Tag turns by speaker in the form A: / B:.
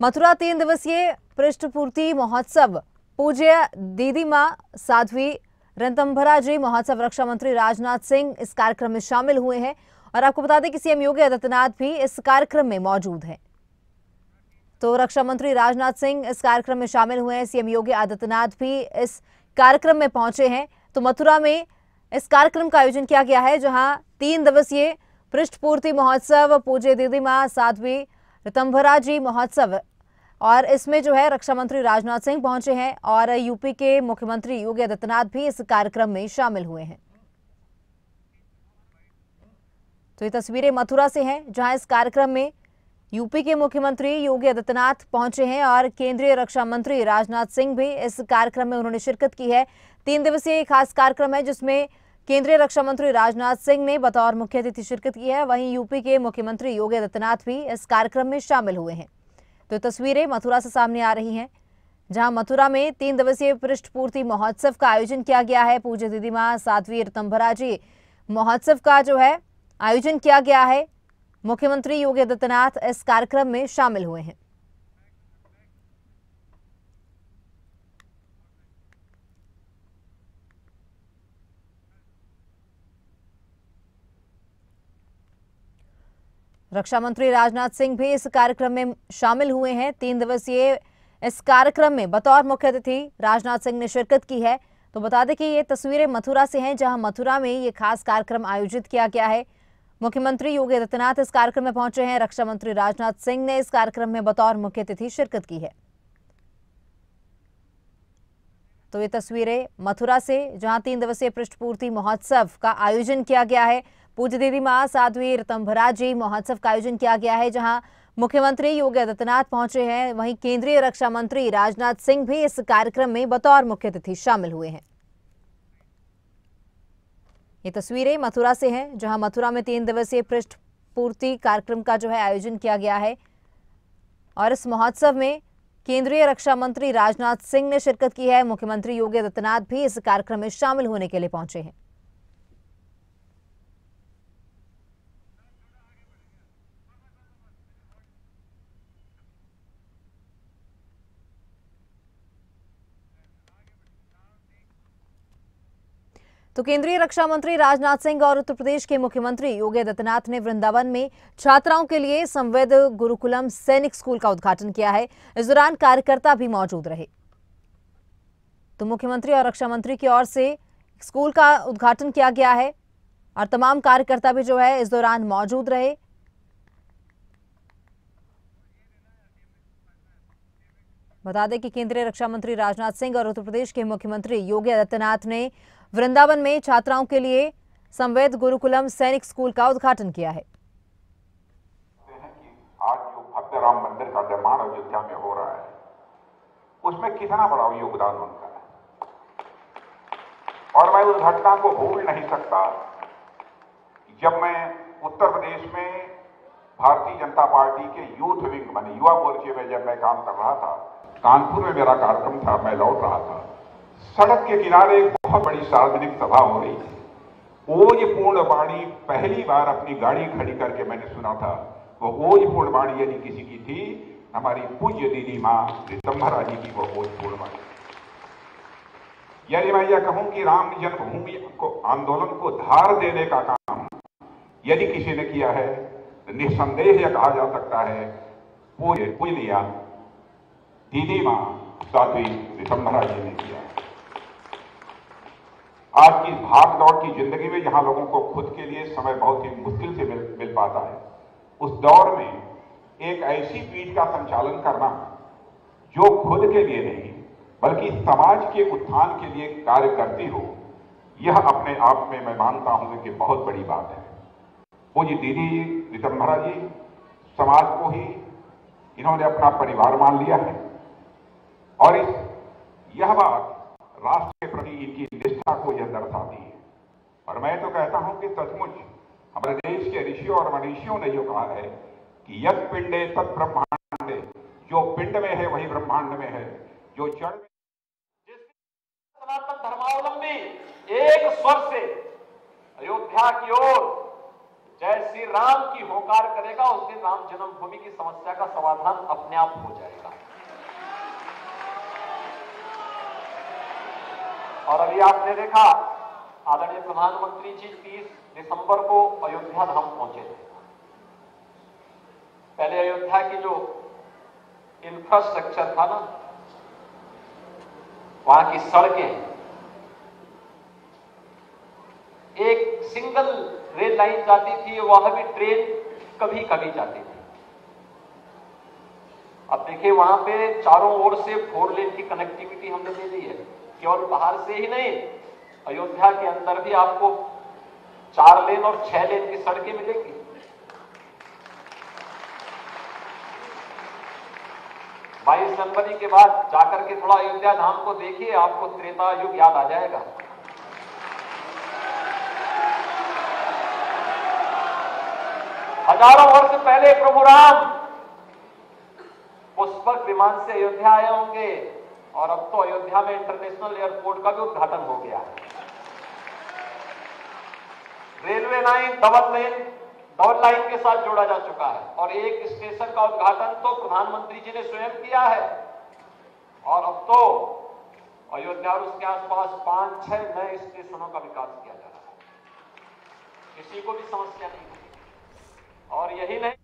A: मथुरा तीन दिवसीय पृष्ठपूर्ति महोत्सव, पूज्य दीदी माँ साध्वी रणतंभरा जी महोत्सव, रक्षा मंत्री राजनाथ सिंह इस कार्यक्रम में शामिल हुए हैं और आपको बता दें कि सीएम योगी आदित्यनाथ भी इस कार्यक्रम में मौजूद हैं। तो रक्षा मंत्री राजनाथ सिंह इस कार्यक्रम में शामिल हुए हैं, सीएम योगी आदित्यनाथ भी इस कार्यक्रम में पहुँचे हैं। तो मथुरा में इस कार्यक्रम का आयोजन किया गया है, जहाँ तीन दिवसीय पृष्ठपूर्ति महोत्सव, पूज्य दीदी माँ साध्वी रितंभरा जी महोत्सव और इसमें जो है रक्षा मंत्री राजनाथ सिंह पहुँचे हैं और यूपी के मुख्यमंत्री योगी आदित्यनाथ भी इस कार्यक्रम में शामिल हुए हैं। तो ये तस्वीरें मथुरा से हैं, जहाँ इस कार्यक्रम में यूपी के मुख्यमंत्री योगी आदित्यनाथ पहुँचे हैं और केंद्रीय रक्षा मंत्री राजनाथ सिंह भी इस कार्यक्रम में उन्होंने शिरकत की है। तीन दिवसीय खास कार्यक्रम है, जिसमें केंद्रीय रक्षा मंत्री राजनाथ सिंह ने बतौर मुख्य अतिथि शिरकत की है। वहीं यूपी के मुख्यमंत्री योगी आदित्यनाथ भी इस कार्यक्रम में शामिल हुए हैं। तो तस्वीरें मथुरा से सामने आ रही हैं, जहाँ मथुरा में तीन दिवसीय पृष्ठपूर्ति महोत्सव का आयोजन किया गया है। पूज्य दीदी माँ साध्वी रितंभरा जी महोत्सव का जो है, आयोजन किया गया है। मुख्यमंत्री योगी आदित्यनाथ इस कार्यक्रम में शामिल हुए हैं। रक्षा मंत्री राजनाथ सिंह भी इस कार्यक्रम में शामिल हुए हैं। तीन दिवसीय इस कार्यक्रम में बतौर मुख्य अतिथि राजनाथ सिंह ने शिरकत की है। तो बता दें कि ये तस्वीरें मथुरा से हैं, जहाँ मथुरा में ये खास कार्यक्रम आयोजित किया गया है। मुख्यमंत्री योगी आदित्यनाथ इस कार्यक्रम में पहुँचे हैं। रक्षा मंत्री राजनाथ सिंह ने इस कार्यक्रम में बतौर मुख्य अतिथि शिरकत की है। तो ये तस्वीरें मथुरा से, जहाँ तीन दिवसीय पृष्ठपूर्ति महोत्सव का आयोजन किया गया है। पूज्य दीदी माँ, साध्वी ऋतंभरा जी, महोत्सव का आयोजन किया गया है, जहाँ मुख्यमंत्री योगी आदित्यनाथ पहुँचे हैं। वहीं केंद्रीय रक्षा मंत्री राजनाथ सिंह भी इस कार्यक्रम में बतौर मुख्य अतिथि शामिल हुए हैं। ये तस्वीरें मथुरा से हैं, जहाँ मथुरा में तीन दिवसीय पृष्ठपूर्ति कार्यक्रम का जो है आयोजन किया गया है। और इस महोत्सव में केंद्रीय रक्षा मंत्री राजनाथ सिंह ने शिरकत की है। मुख्यमंत्री योगी आदित्यनाथ भी इस कार्यक्रम में शामिल होने के लिए पहुँचे हैं। तो केंद्रीय रक्षा मंत्री राजनाथ सिंह और उत्तर प्रदेश के मुख्यमंत्री योगी आदित्यनाथ ने वृंदावन में छात्राओं के लिए संवेद गुरुकुलम सैनिक स्कूल का उद्घाटन किया है। इस दौरान कार्यकर्ता भी मौजूद रहे। तो मुख्यमंत्री और रक्षा मंत्री की ओर से स्कूल का उद्घाटन किया गया है और तमाम कार्यकर्ता भी जो है इस दौरान मौजूद रहे। बता दें कि केंद्रीय रक्षा मंत्री राजनाथ सिंह और उत्तर प्रदेश के मुख्यमंत्री योगी आदित्यनाथ ने वृंदावन में छात्राओं के लिए संवेद गुरुकुलम सैनिक स्कूल का उद्घाटन किया है।
B: आज जो भव्य राम मंदिर का निर्माण अयोध्या में हो रहा है, उसमें कितना बड़ा योगदान उनका है? और मैं उस घटना को भूल नहीं सकता जब मैं उत्तर प्रदेश में भारतीय जनता पार्टी के यूथ विंग माने युवा मोर्चे में जब मैं काम कर रहा था, कानपुर में मेरा कार्यक्रम था, मैं लौट रहा था। सड़क के किनारे बहुत बड़ी सार्वजनिक सभा हो रही थी। ओज पूर्णवाणी पहली बार अपनी गाड़ी खड़ी करके मैंने सुना था। वो ओज पूर्णवाणी यदि किसी की थी, हमारी पूज्य दीदी माँ रितंभरा जी की वो ओज पूर्णवाणी यदि मैं यह कहूँ कि राम जन्मभूमि को आंदोलन को धार देने का काम यदि किसी ने किया है तो निस्संदेह यह कहा जा सकता है, पूज्य पूजनिया, दीदी माँ साध्वी रितंभरा जी ने किया। आज की भाग दौड़ की ज़िंदगी में जहाँ लोगों को खुद के लिए समय बहुत ही मुश्किल से मिल, मिल पाता है। उस दौर में एक ऐसी पीठ का संचालन करना जो खुद के लिए नहीं बल्कि समाज के उत्थान के लिए कार्य करती हो यह अपने आप में मैं मानता हूँ कि बहुत बड़ी बात है। पूज्य दीदी रितंभरा जी समाज को ही इन्होंने अपना परिवार मान लिया है। और इस यह बात राष्ट्र निष्ठा को यह दर्शाती है और मैं तो कहता हूँ कि सचमुच हमारे देश के ऋषियों और मनीषियों ने जो कहा है कि यद पिंडे तत् ब्रह्मांडे जो पिंड में है वही ब्रह्मांड में है, जो जड़
C: सनातन धर्मावलंबी एक स्वर से अयोध्या की ओर जय श्री राम की होकार करेगा, उस दिन राम जन्मभूमि की समस्या का समाधान अपने आप हो जाएगा। और अभी आपने देखा, आदरणीय प्रधानमंत्री जी 30 दिसंबर को अयोध्या धाम पहुँचे थे। पहले अयोध्या की जो इंफ्रास्ट्रक्चर था ना, वहाँ की सड़कें एक सिंगल रेल लाइन जाती थी, वहाँ भी ट्रेन कभी कभी जाती थी। अब देखिए, वहाँ पे चारों ओर से फोर लेन की कनेक्टिविटी हमने दे दी है। केवल बाहर से ही नहीं, अयोध्या के अंदर भी आपको चार लेन और छह लेन की सड़कें मिलेंगी। बाईस जनवरी के बाद जाकर के थोड़ा अयोध्या धाम को देखिए, आपको त्रेता युग याद आ जाएगा। हज़ारों वर्ष पहले प्रभु राम पुष्पक विमान से अयोध्या आए होंगे। और अब तो अयोध्या में इंटरनेशनल एयरपोर्ट का भी उद्घाटन हो गया है। Railway line double lane double line के साथ जोड़ा जा चुका है। और एक स्टेशन का उद्घाटन तो प्रधानमंत्री जी ने स्वयं किया है। और अब तो अयोध्या और उसके आसपास पाँच, छह नए स्टेशनों का विकास किया जा रहा है। किसी को भी समस्या नहीं है। और यही नहीं